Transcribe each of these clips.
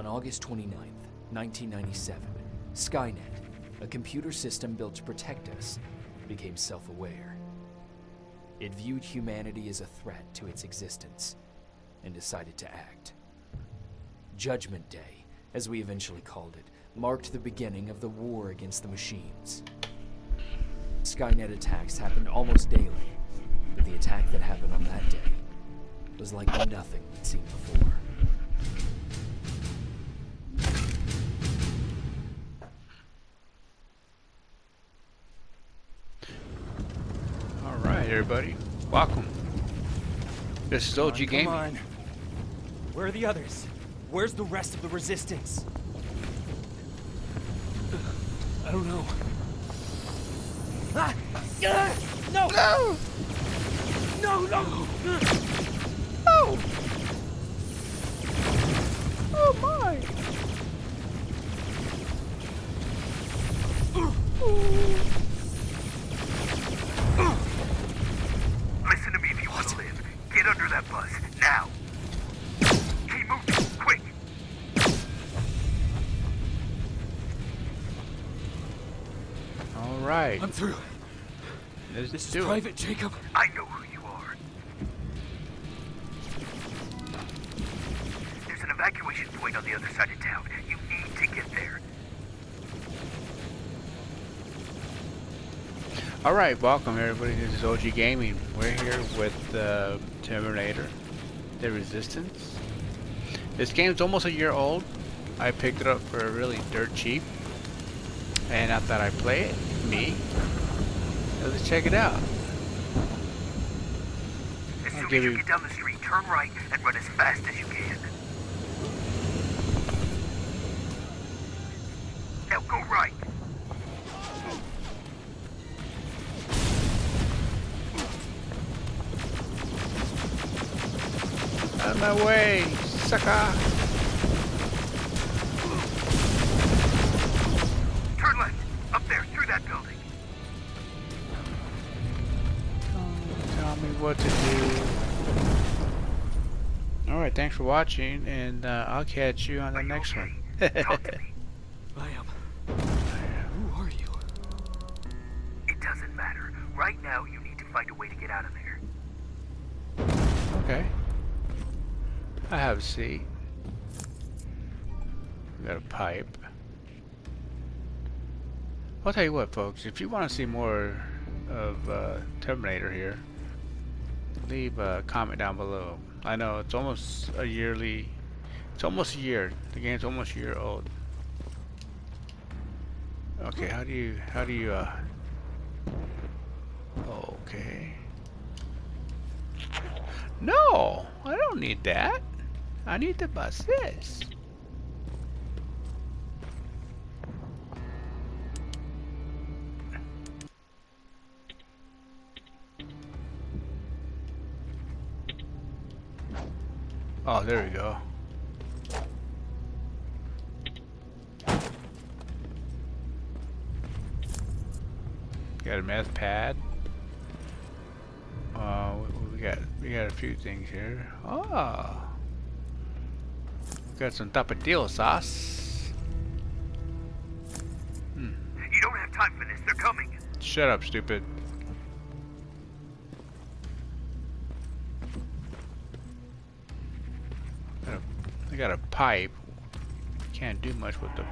On August 29th, 1997, Skynet, a computer system built to protect us, became self aware. It viewed humanity as a threat to its existence and decided to act. Judgment Day, as we eventually called it, marked the beginning of the war against the machines. Skynet attacks happened almost daily, but the attack that happened on that day was like nothing we'd seen before. Everybody, welcome. This is OG Come Gaming. on. Where are the others? Where's the rest of the resistance? I don't know. Ah! Ah! No! No! No! No! Oh! Oh my! Listen right, I'm through. let's This is do it. Private Jacob. I know who you are. There's an evacuation point on the other side of town. You need to get there. All right, welcome everybody. This is OG Gaming. We're here with uh, Terminator, The Resistance. This game's almost a year old. I picked it up for a really dirt cheap, and I thought I'd play it. Me. Let's check it out. As I'll soon give as you you- get down the street, turn right and run as fast as you can. Now go right. Out of my way, sucker! What to do. Alright, thanks for watching, and uh, I'll catch you on the next one. Talk. I am. Who are you? It doesn't matter. Right now, you need to find a way to get out of there. okay. I have a seat. Got a pipe. I'll tell you what, folks. If you want to see more of uh, Terminator here, leave a comment down below. I know it's almost a yearly. It's almost a year. The game's almost a year old. Okay, how do you how do you uh Okay. No, I don't need that. I need to bust this. Oh, there we go. Got a meth pad. Uh, we- we got we got a few things here. Oh, got some tapatio sauce. Hmm. You don't have time for this. They're coming. Shut up, stupid. Got a pipe. Can't do much with the.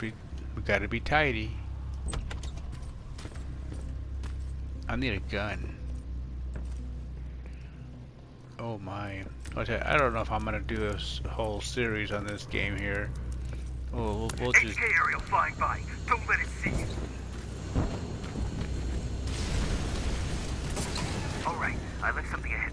Be- We gotta be tidy. I need a gun. Oh my. Okay, I don't know if I'm gonna do a whole series on this game here. Oh, we'll, we'll, we'll just. HK aerial flying by. Don't let it see you. All right, I left something ahead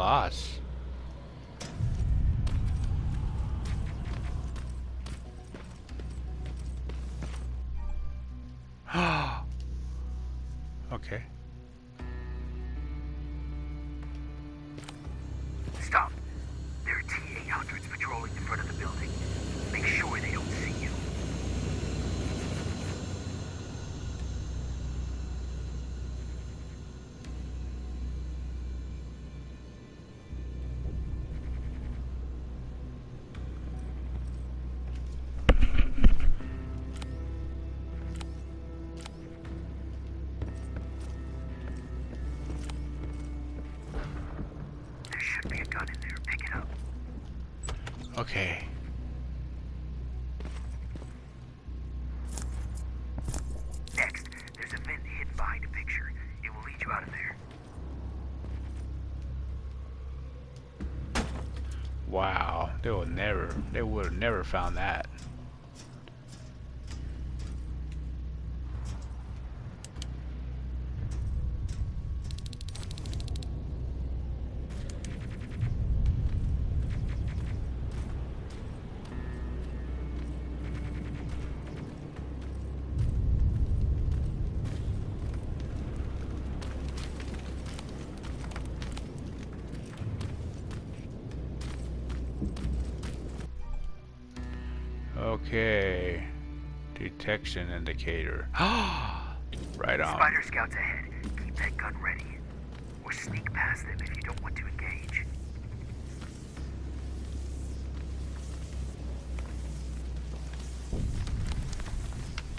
I'm Okay. Next, there's a vent hidden behind a picture. It will lead you out of there. Wow. They would never. They would have never found that. Detection indicator. right on. Spider scouts ahead. Keep that gun ready. Or sneak past them if you don't want to engage.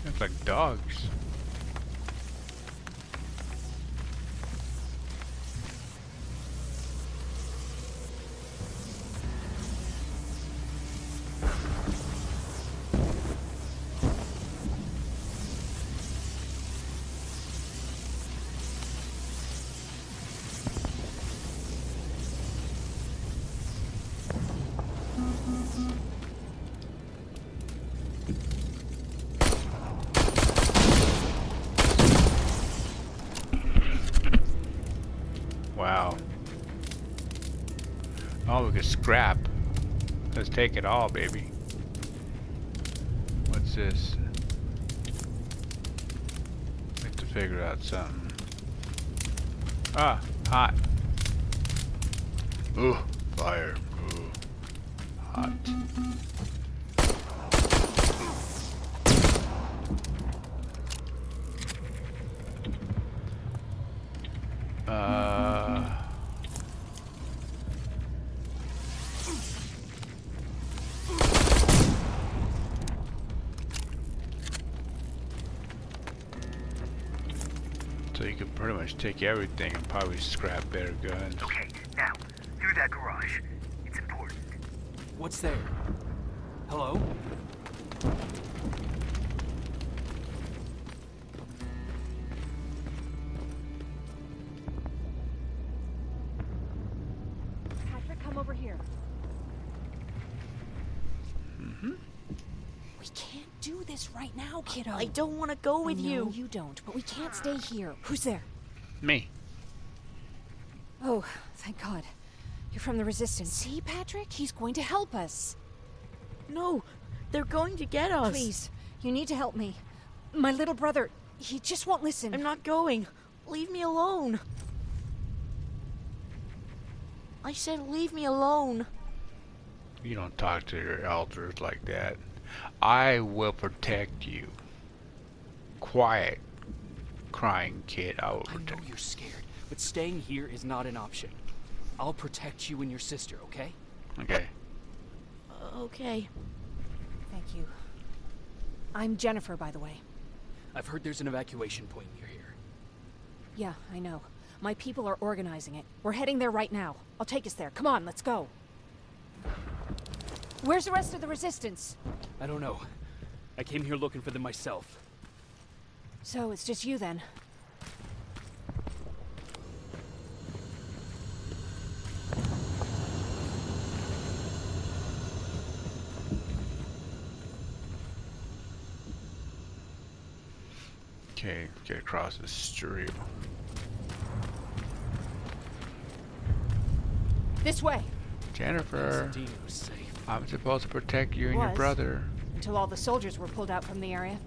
It's like dogs. We could scrap. Let's take it all, baby. What's this? We have to figure out something. Ah, hot. Ooh, fire. Ooh, hot. Uh. So you can pretty much take everything and probably scrap better guns. Okay, now, through that garage. It's important. What's there? Hello? Patrick, come over here. Mm-hmm. We can't do this right now, kiddo. I don't want to go with I know you. you don't, but we can't stay here. Who's there? Me. Oh, thank God. You're from the Resistance. See, Patrick? He's going to help us. No, they're going to get us. Please, you need to help me. My little brother, he just won't listen. I'm not going. Leave me alone. I said leave me alone. You don't talk to your elders like that. I will protect you. Quiet, crying kid. I will I know you're scared, but staying here is not an option. I'll protect you and your sister, okay? Okay. Okay. Thank you. I'm Jennifer, by the way. I've heard there's an evacuation point near here. Yeah, I know. My people are organizing it. We're heading there right now. I'll take us there. Come on, let's go. Where's the rest of the resistance? I don't know. I came here looking for them myself. So it's just you then. Okay, get across the street. This way! Jennifer, Dino is safe. I'm supposed to protect you and your brother. Until all the soldiers were pulled out from the area.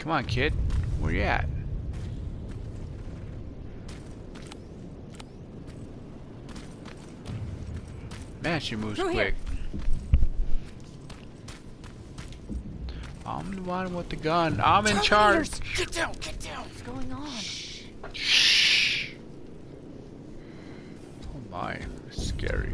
Come on, kid. Where you at? Man, she moves Through here. quick. I'm the one with the gun. I'm in charge. Get down, get down. What's going on? Shh. Oh my, it's scary.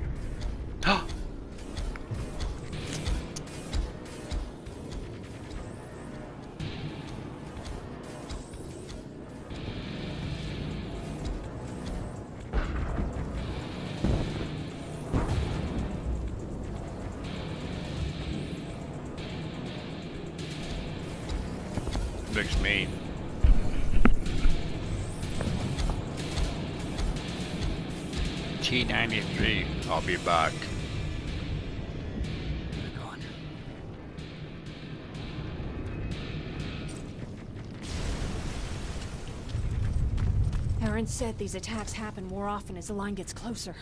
Looks mean. T93, I'll be back. Erin said these attacks happen more often as the line gets closer.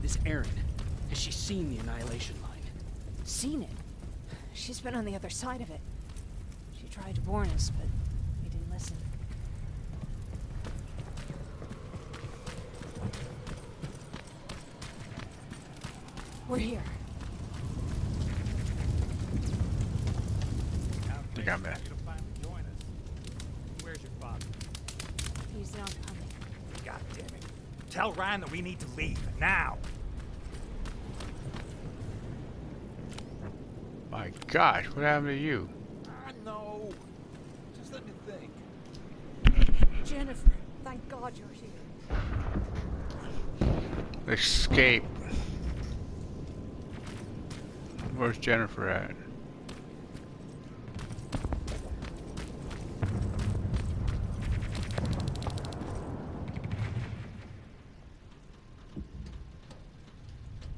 This Erin, has she seen the Annihilation Line? Seen it. She's been on the other side of it. She tried to warn us, but we didn't listen. We're here. I got I'm. Where's your father? He's not coming. God damn it. Tell Ryan that we need to leave, now! My gosh, what happened to you? I know. Just let me think. Jennifer, thank God you're here. Escape. Where's Jennifer at?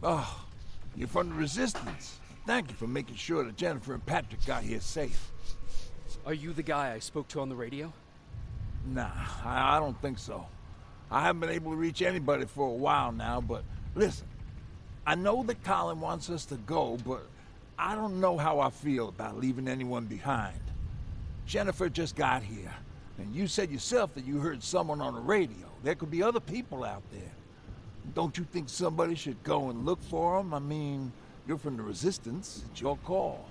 Oh, you're from the Resistance. Thank you for making sure that Jennifer and Patrick got here safe. Are you the guy I spoke to on the radio? Nah, I, I don't think so. I haven't been able to reach anybody for a while now, but listen, I know that Colin wants us to go, but I don't know how I feel about leaving anyone behind. Jennifer just got here, and you said yourself that you heard someone on the radio. There could be other people out there. Don't you think somebody should go and look for them? I mean, you're from the Resistance. It's your call.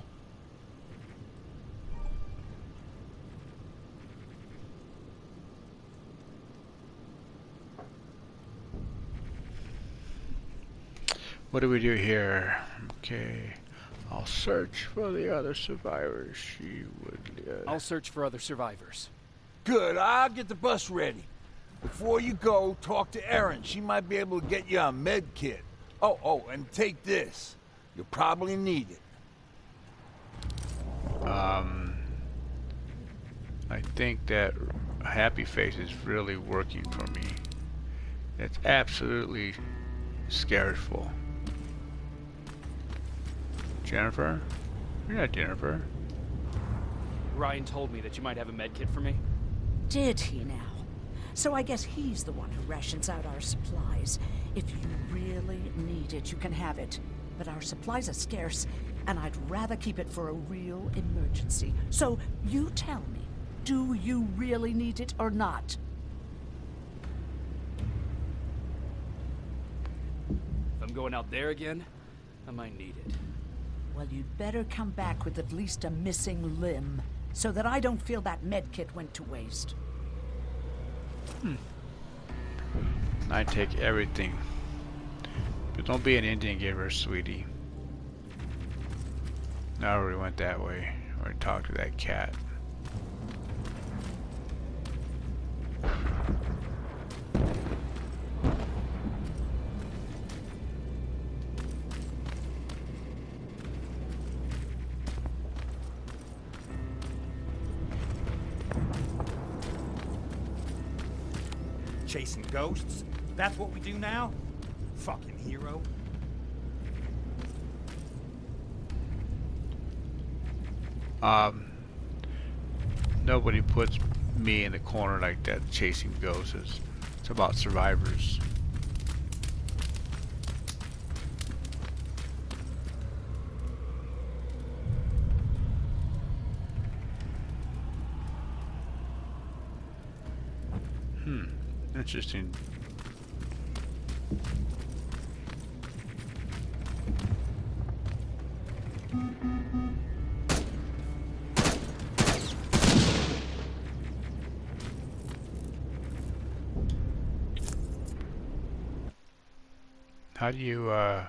What do we do here? Okay. I'll search for the other survivors. She would. Uh, I'll search for other survivors. Good, I'll get the bus ready. Before you go, talk to Erin. She might be able to get you a med kit. Oh, oh, and take this. You'll probably need it. Um, I think that happy face is really working for me. It's absolutely scariful. Jennifer? You're not Jennifer. Ryan told me that you might have a med kit for me. Did he now? So I guess he's the one who rations out our supplies. If you really need it, you can have it. But our supplies are scarce, and I'd rather keep it for a real emergency. So you tell me, do you really need it or not? If I'm going out there again, I might need it. Well, you'd better come back with at least a missing limb, so that I don't feel that medkit went to waste. Hmm. I take everything. But don't be an Indian giver, sweetie. I already went that way. I already talked to that cat. Ghosts? That's what we do now? Fucking hero. Um, nobody puts me in the corner like that chasing ghosts. It's, it's about survivors. Hmm. Interesting. How do you, uh...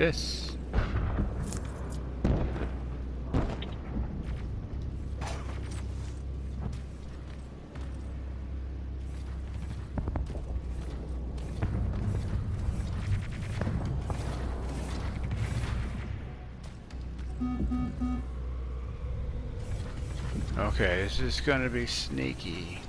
this? Okay, this is gonna be sneaky.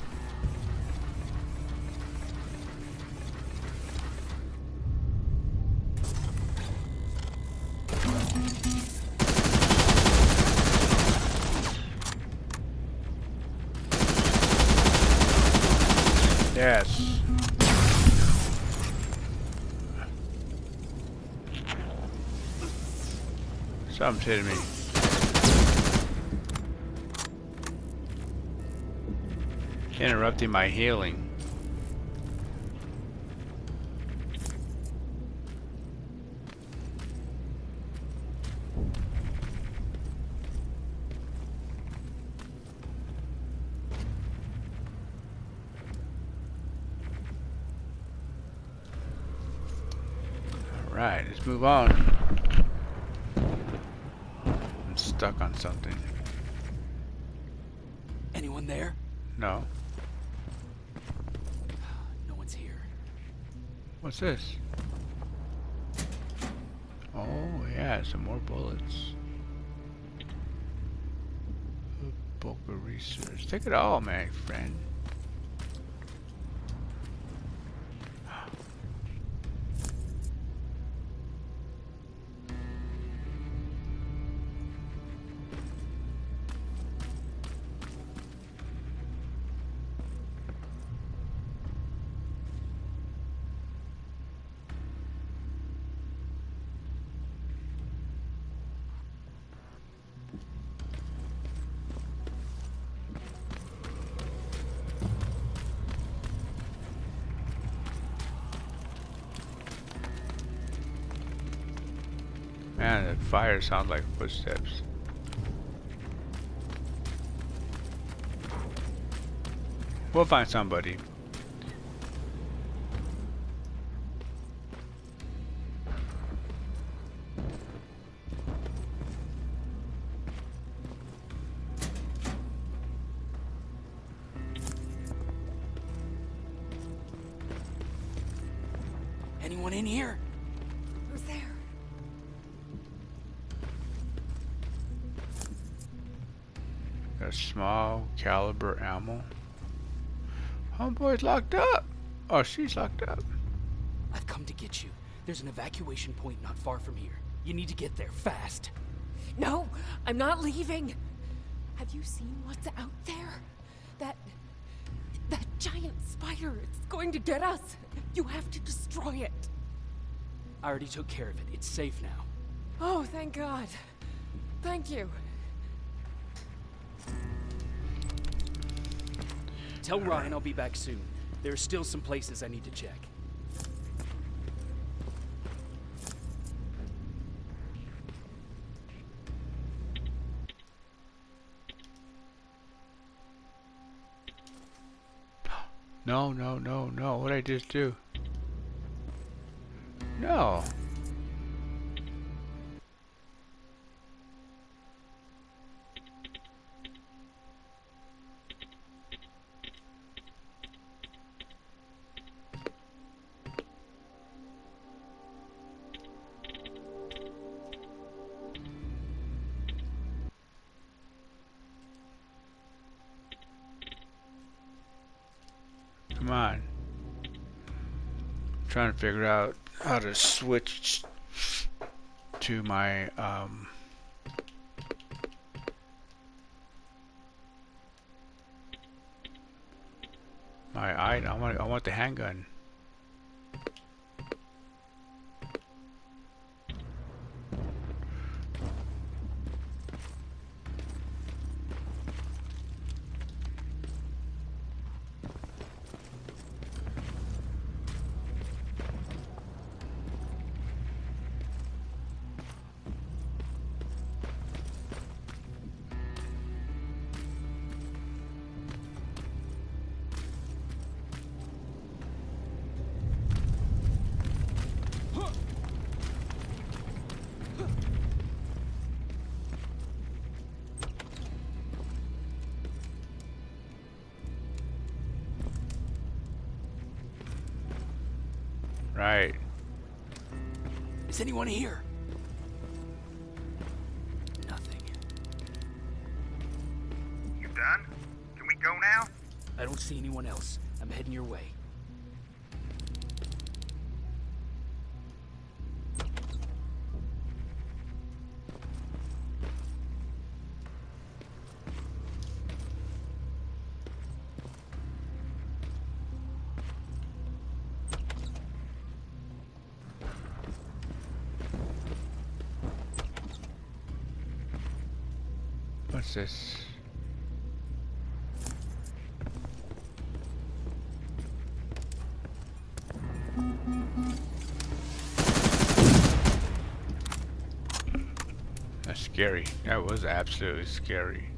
Hitting me. Interrupting my healing. Alright, let's move on. I'm stuck on something. Anyone there? No. No one's here. What's this? Oh, yeah, some more bullets. Book of research. Take it all, my friend. Fire sounds like footsteps. We'll find somebody. Anyone in here? Who's there? A small caliber ammo. Homeboy's locked up. Oh, she's locked up. I've come to get you. There's an evacuation point not far from here. You need to get there fast. No, I'm not leaving. Have you seen what's out there? That. that giant spider. It's going to get us. You have to destroy it. I already took care of it. It's safe now. Oh, thank God. Thank you. Tell Ryan I'll be back soon. There are still some places I need to check. No, no, no, no. What'd I just do? No. Trying to figure out how to switch to my um my I I want I want the handgun. Right. Is anyone here? Nothing. You done? Can we go now? I don't see anyone else. I'm heading your way. This? That's scary. That was absolutely scary.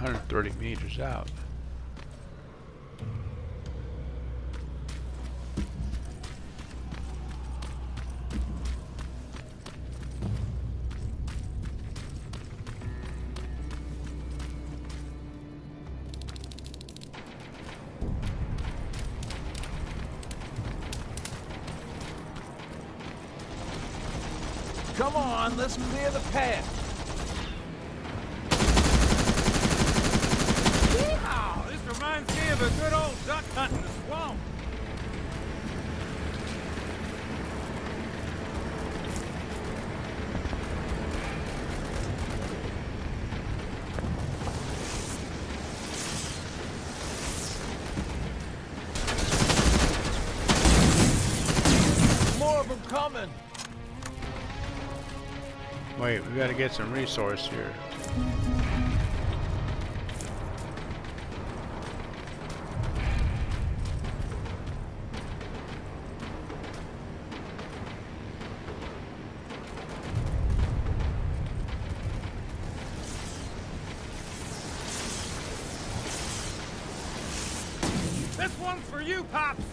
130 meters out. Get some resource here. This one's for you, Pops!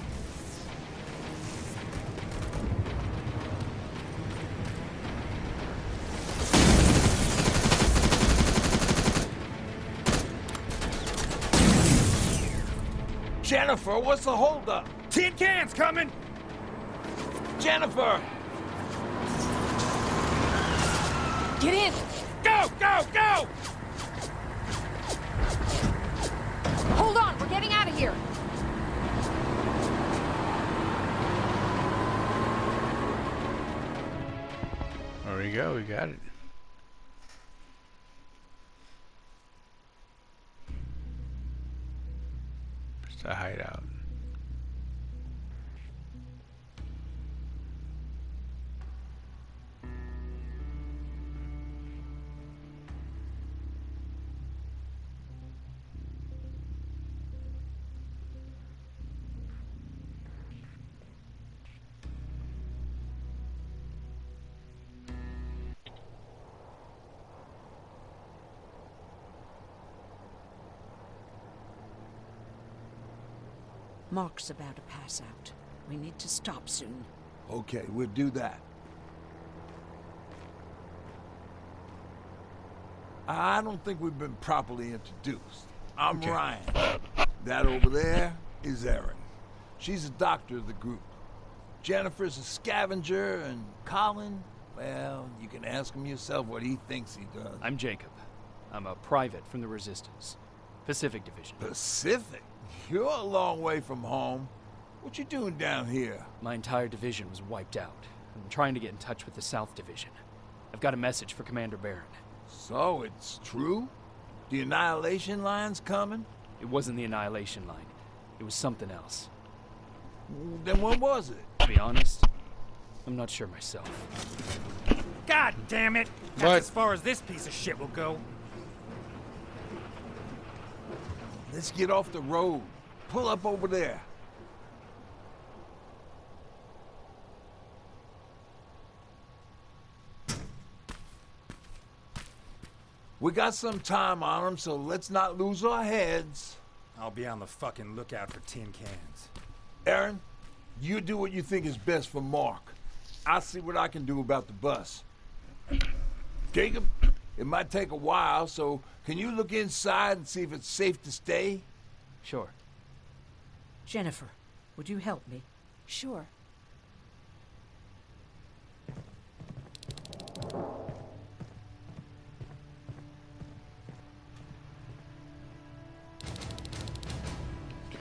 Jennifer, what's the holdup? Tin cans coming! Jennifer! Get in! Mark's about to pass out. We need to stop soon. Okay, we'll do that. I don't think we've been properly introduced. I'm Okay. Ryan. That over there is Erin. She's a doctor of the group. Jennifer's a scavenger, and Colin, well, you can ask him yourself what he thinks he does. I'm Jacob. I'm a private from the Resistance. Pacific Division. Pacific? You're a long way from home. What you doing down here? My entire division was wiped out. I'm trying to get in touch with the South Division. I've got a message for Commander Baron. So it's true? The Annihilation Line's coming? It wasn't the Annihilation Line. It was something else. Then what was it? To be honest, I'm not sure myself. God damn it! That's What? as far as this piece of shit will go. Let's get off the road. Pull up over there. We got some time on them, so let's not lose our heads. I'll be on the fucking lookout for tin cans. Erin, you do what you think is best for Mark. I'll see what I can do about the bus. Jacob, it might take a while, so can you look inside and see if it's safe to stay? Sure. Jennifer, would you help me? Sure.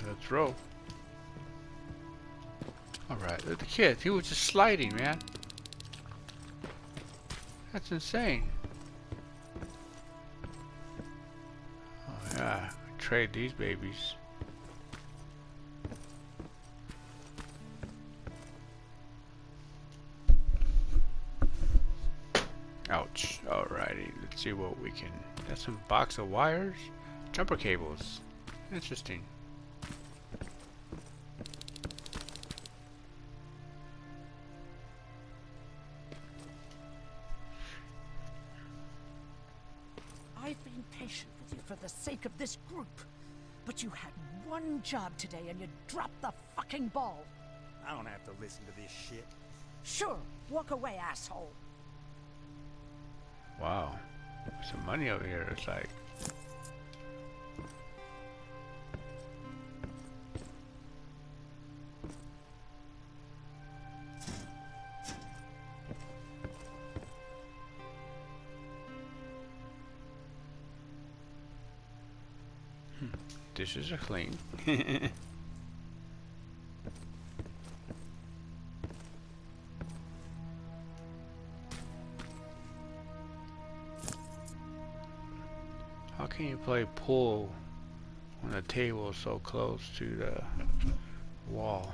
Let's roll. Alright, look at the kid. He was just sliding, man. That's insane. Trade these babies. Ouch. Alrighty, let's see what we can. That's some box of wires. Jumper cables. Interesting. Job today and you dropped the fucking ball. I don't have to listen to this shit. Sure, walk away, asshole. Wow. Some money over here, it's like. Hmm, Dishes are clean. How can you play pool when the table is so close to the wall?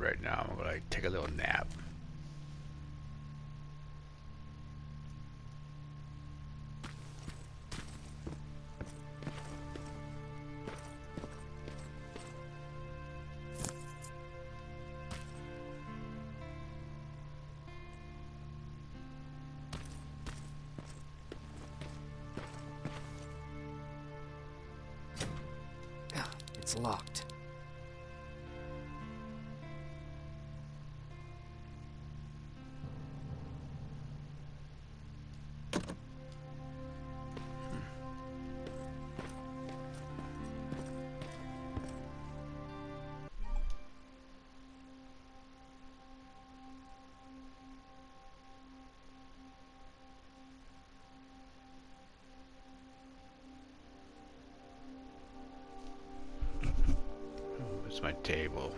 Right now. I'm gonna like, take a little nap. My table.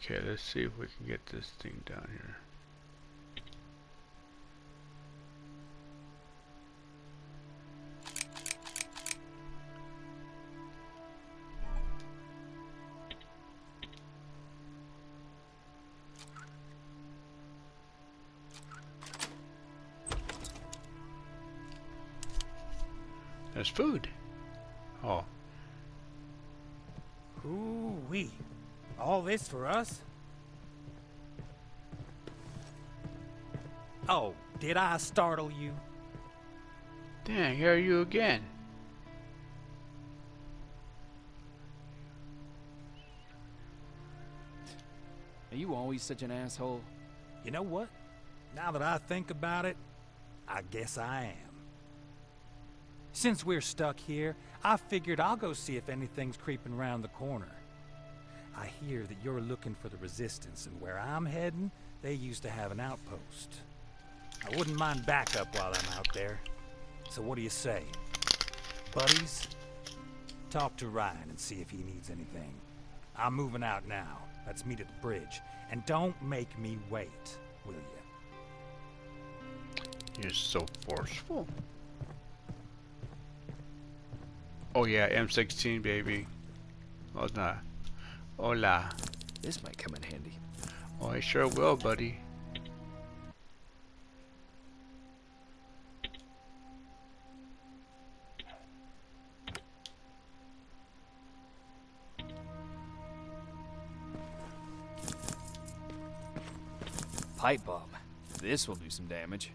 Okay, let's see if we can get this thing down here. There's food. Oh, Ooh wee. All this for us? Oh, did I startle you? dang, here are you again. Are you always such an asshole? You know what? Now that I think about it, I guess I am. Since we're stuck here, I figured I'll go see if anything's creeping around the corner. I hear that you're looking for the Resistance, and where I'm heading, they used to have an outpost. I wouldn't mind backup while I'm out there. So what do you say? Buddies? Talk to Ryan and see if he needs anything. I'm moving out now. Let's meet at the bridge. And don't make me wait, will you? You're so forceful. Oh yeah, M16 baby. Hola. Hola. This might come in handy. Oh, I sure will, buddy. Pipe bomb. This will do some damage.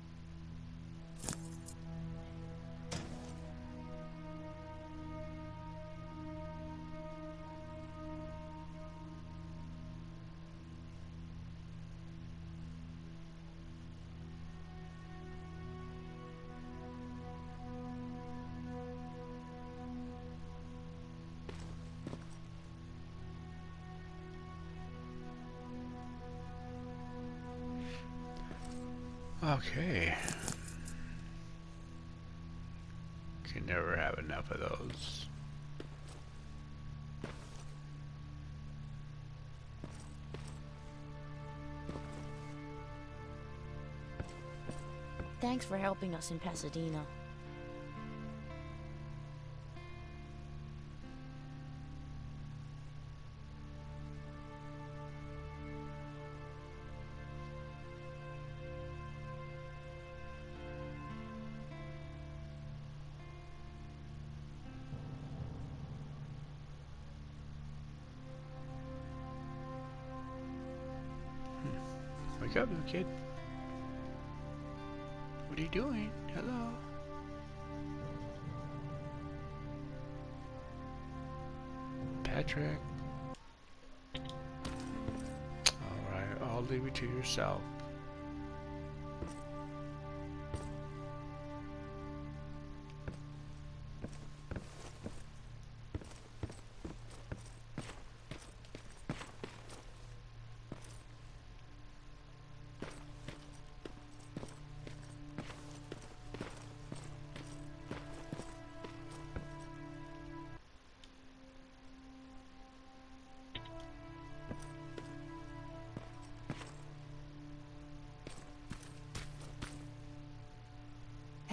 Thanks for helping us in Pasadena. Hmm. Wake up, kid. Yourself.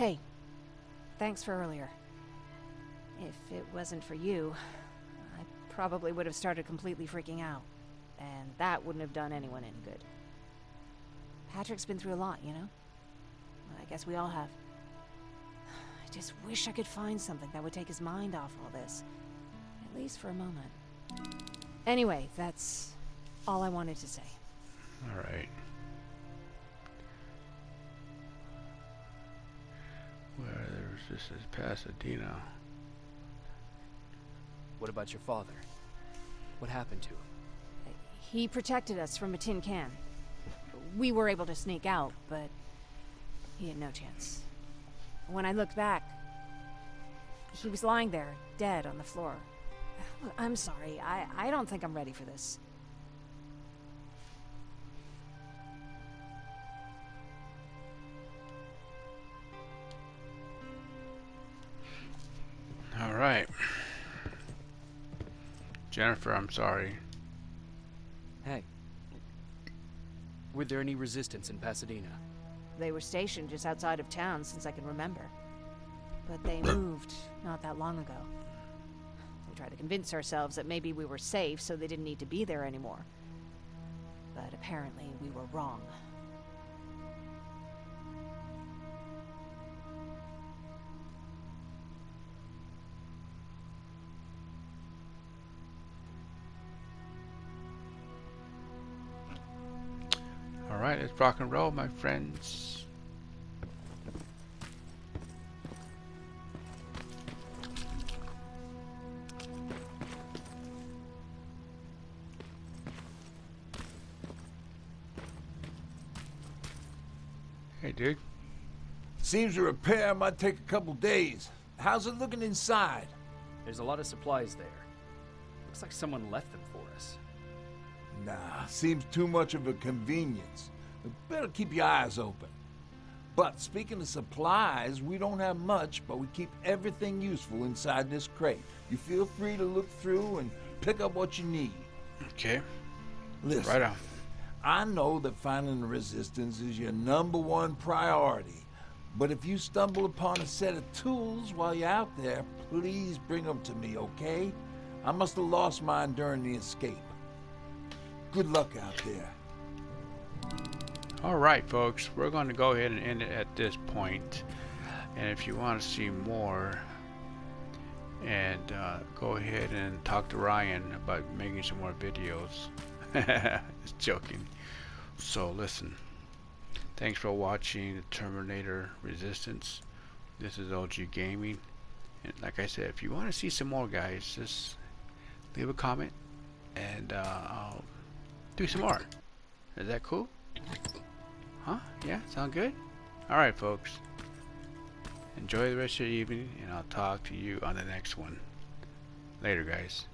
Hey, thanks for earlier. If it wasn't for you, I probably would have started completely freaking out. And that wouldn't have done anyone any good. Patrick's been through a lot, you know? I guess we all have. I just wish I could find something that would take his mind off all this. At least for a moment. Anyway, that's all I wanted to say. Alright. Where there's this is Pasadena. What about your father? What happened to him? He protected us from a tin can. We were able to sneak out, but he had no chance. When I looked back, he was lying there, dead on the floor. I'm sorry. I, I don't think I'm ready for this. Jennifer, I'm sorry. Hey. Were there any resistance in Pasadena? They were stationed just outside of town since I can remember. But they moved not that long ago. We tried to convince ourselves that maybe we were safe so they didn't need to be there anymore. But apparently we were wrong. Rock and roll, my friends. Hey, dude. Seems the repair might take a couple days. How's it looking inside? There's a lot of supplies there. Looks like someone left them for us. Nah, seems too much of a convenience. Better keep your eyes open. But speaking of supplies, we don't have much, but we keep everything useful inside this crate. You feel free to look through and pick up what you need. Okay. Listen, Right on. I know that finding the resistance is your number one priority. But if you stumble upon a set of tools while you're out there, please bring them to me, okay? I must have lost mine during the escape. Good luck out there. Alright, folks, we're going to go ahead and end it at this point. And if you want to see more, and uh, go ahead and talk to Ryan about making some more videos. Just joking. So, listen. Thanks for watching the Terminator Resistance. This is OG Gaming. And like I said, if you want to see some more, guys, just leave a comment and uh, I'll do some more. Is that cool? Huh? Yeah? Sound good? Alright, folks. Enjoy the rest of your evening, and I'll talk to you on the next one. Later, guys.